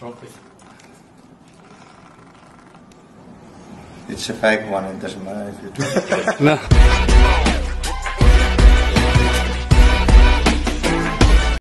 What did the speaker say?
trophy. It's a fake one. It doesn't matter if you. do No.